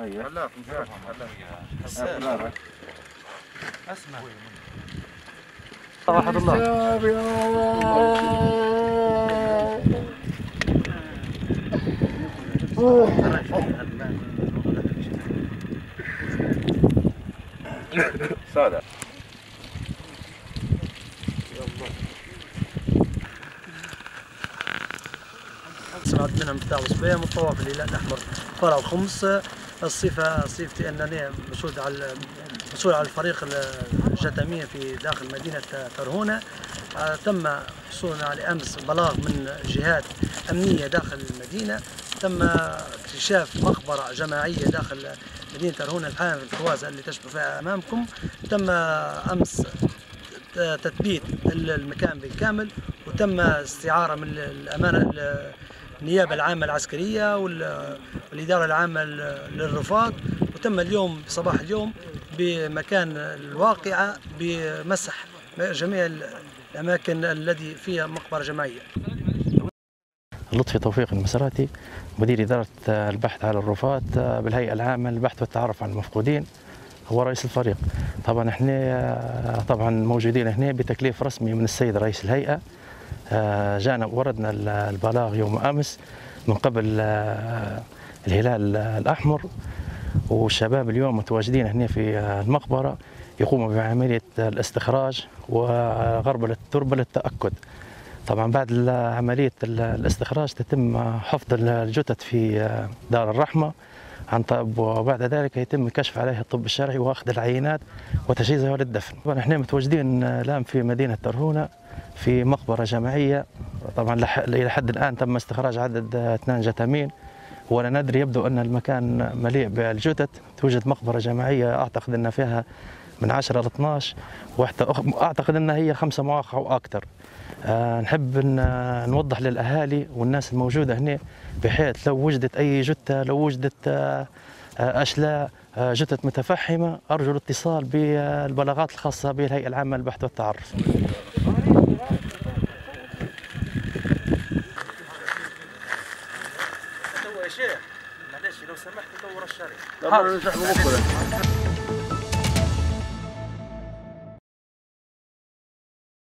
أيوه. أسمع. واحد الله. سمعت منهم بتاع صبيه مطوف الهلال الأحمر. فرع الخمس الصفة صفتي انني مسؤول على مسؤول على الفريق الجتمية في داخل مدينة ترهونة. آه، تم حصولنا على أمس بلاغ من جهات أمنية داخل المدينة. تم اكتشاف مقبرة جماعية داخل مدينة ترهونة الحالة في الحوازه اللي تشبه فيها أمامكم. تم أمس تثبيت المكان بالكامل وتم استعارة من الأمانة النيابة العامة العسكرية والإدارة العامة للرفاق. وتم اليوم صباح اليوم بمكان الواقعه بمسح جميع الأماكن الذي فيها مقبرة جماعية. لطفي توفيق المسراتي مدير إدارة البحث على الرفات بالهيئة العامة للبحث والتعرف على المفقودين. هو رئيس الفريق. طبعا إحنا طبعا موجودين هنا بتكليف رسمي من السيد رئيس الهيئة. آه، جانا وردنا البلاغ يوم أمس من قبل آه، الهلال الأحمر. والشباب اليوم متواجدين هنا في المقبرة يقوموا بعملية الاستخراج وغربله التربة للتأكد. طبعا بعد عملية الاستخراج تتم حفظ الجثث في آه، دار الرحمة. عن طب وبعد ذلك يتم الكشف عليها الطب الشرعي وأخذ العينات وتجهيزها للدفن. إحنا متواجدين الآن في مدينة ترهونة. في مقبرة جماعيه طبعا إلى حد الآن تم استخراج عدد اثنان جثامين ولا ندري يبدو أن المكان مليء بالجثث توجد مقبرة جماعيه أعتقد أن فيها من 10 ل 12 واعتقد أنها هي خمسة مواقع أو أكثر. أه نحب نوضح للأهالي والناس الموجودة هنا بحيث لو وجدت أي جثة لو وجدت أه أشلاء أه جثث متفحمة أرجو الاتصال بالبلاغات الخاصة بالهيئة العامة للبحث والتعرف. شيخ. معلش لو سمحت دور الشارع